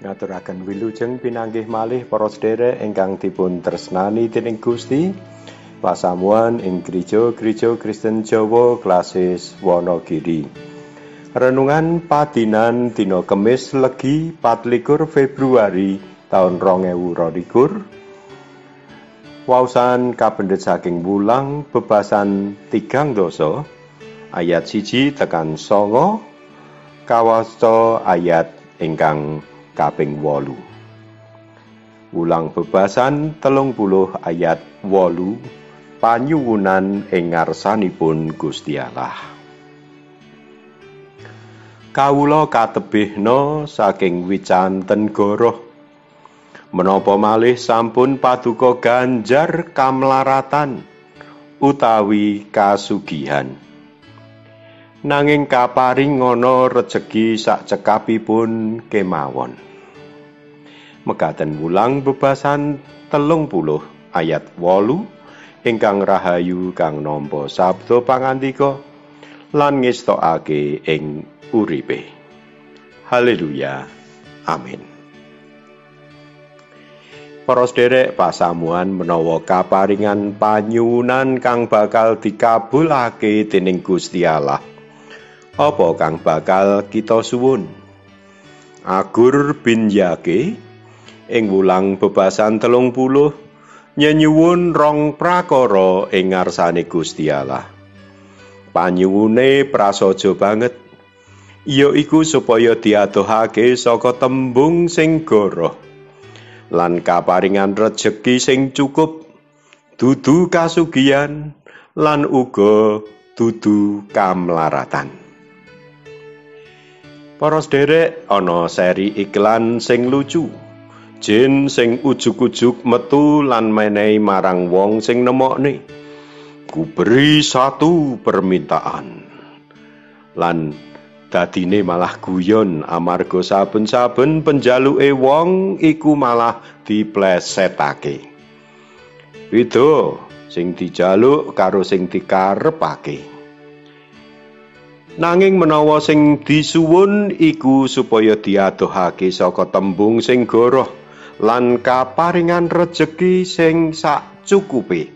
ngaturaken wilujeng pinanggih malih para sedherek ingkang dipun tresnani dening Gusti pasamuan ing Gereja-gereja Kristen Jawa klasis Wonogiri. Renungan padinan dina Kemis Legi 24 Februari taun 2022. Wausan kapendet saking wulang bebasan tigang dosa ayat siji tekan songo kawasta ayat ingkang kaping wolu. Ulang bebasan telung puluh ayat wolu panyuwunan ing ngarsanipun Gusti Allah. Kawula katebihna saking wicanten goroh menapa malih sampun paduka ganjar kamlaratan utawi kasugihan. Nanging kaparing ngono rejeki sak cekapipun kemawon. mekaten wulang bebasan telung puluh ayat wolu ingkang rahayu kang nampa sabda pangandika lan ngestokake ing uripe haleluya amin Para sederek pasamuan menawa kaparingan panyuwunan kang bakal dikabulake dening Gusti Allah. Apa kang bakal kita suwun? Agur bin Yake ing wulang bebasan telung puluh nyenyuwun rong prakara ing ngarsane Gusti Allah. Panyuwune prasaja banget ya iku supaya diadohake saka tembung sing goroh lan kaparingan rejeki sing cukup dudu kasugian lan uga dudu kamlaratan. Para sederek ana seri iklan sing lucu. jin sing ujug-ujug metu lan menehi marang wong sing nemokne. Ku beri satu permintaan. Lan dadine malah guyon amarga saben-saben penjaluke wong iku malah diplesetake. Wido sing dijaluk karo sing dikarepake Nanging menawa sing disuwun iku supaya diadohake saka tembung sing goroh lan kaparingan rejeki sing sak cukupe.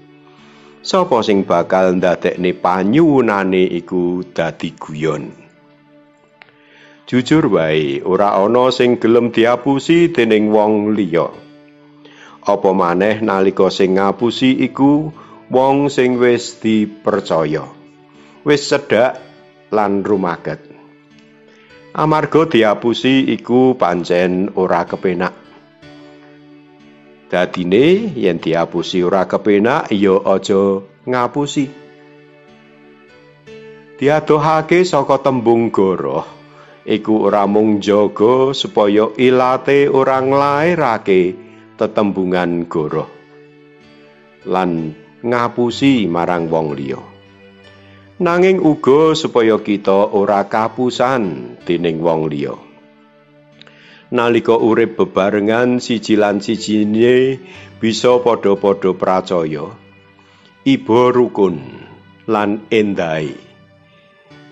Sapa sing bakal ndadekne panyuwunane iku dadi guyon. Jujur wae, ora ana sing gelem diapusi dening wong liya. Apa maneh nalika sing ngapusi iku wong sing wis dipercaya. Wis sedhak lan rumaget. Amarga diapusi iku pancen ora kepenak. Dadine yen diapusi ora kepenak ya aja ngapusi. Diadohake saka tembung goroh iku ora mung jaga supaya ilate ora nglairake tetembungan goroh lan ngapusi marang wong liya. Nanging uga supaya kita ora kapusan dening wong liya. nalika urip bebarengan siji lan sijine bisa padha-padha pracaya iba rukun lan endai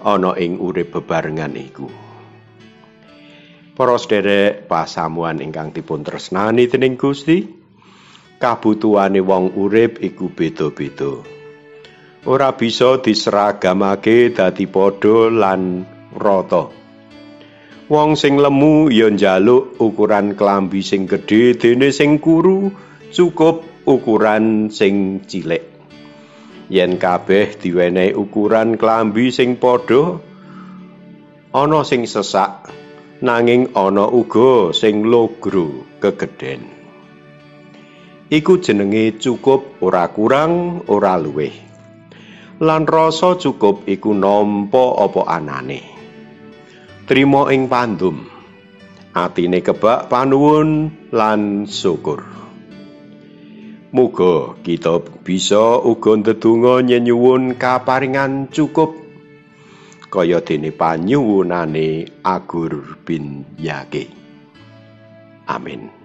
ana ing urip bebarengan iku para sederek pasamuan ingkang dipun tresnani dening Gusti kabutuhane wong urip iku beda-beda ora bisa diseragamake dadi padha lan rata Wong sing lemu ya njaluk ukuran klambi sing gedhe dene sing kuru cukup ukuran sing cilik. Yen kabeh diwenehi ukuran klambi sing padha ana sing sesak nanging ana uga sing logro kegeden. Iku jenenge cukup ora kurang ora luwih. Lan rasa cukup iku nampa apa anane. trima ing pandum atine kebak panuwun lan syukur. Muga kita bisa uga ndedonga nyenyuwun kaparingan cukup kaya dene panyuwunane Agur bin Yake amin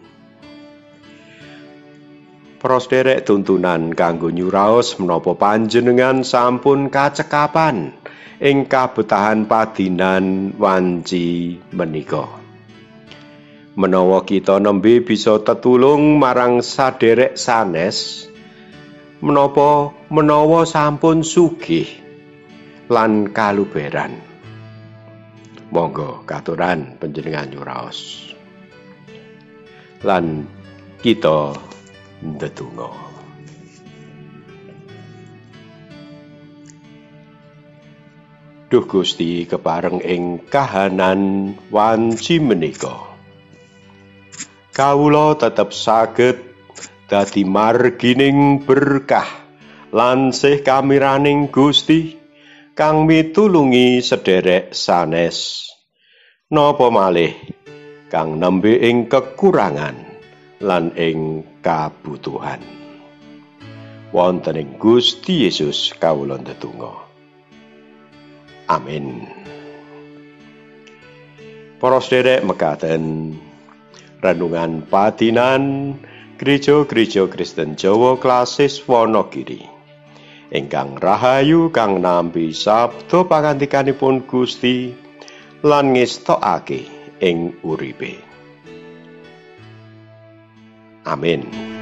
Prosderek tuntunan kanggo nyuraos menapa panjenengan sampun kacekapan ing kabetahan padinan wanci menika. menawa kita nembe bisa tetulung marang saderek sanes menapa menawa sampun sugih lan kaluberan monggo katuran panjenengan nyuraos lan kita ndedonga Duh Gusti kepareng ing kahanan wanci menika. Kawula tetep saged dadi margining berkah lan sih kamiraning Gusti kang mitulungi sederek sanes. Napa malih kang nembe ing kekurangan lan ing kabutuhan wonten ing Gusti Yesus kawula ndedonga amin Para sederek mekaten renungan patinan Gereja-gereja Kristen Jawa klasis Wonogiri. Ingkang rahayu kang nampi sabda pangantikanipun Gusti lan ngestokake ing uripe. Amin.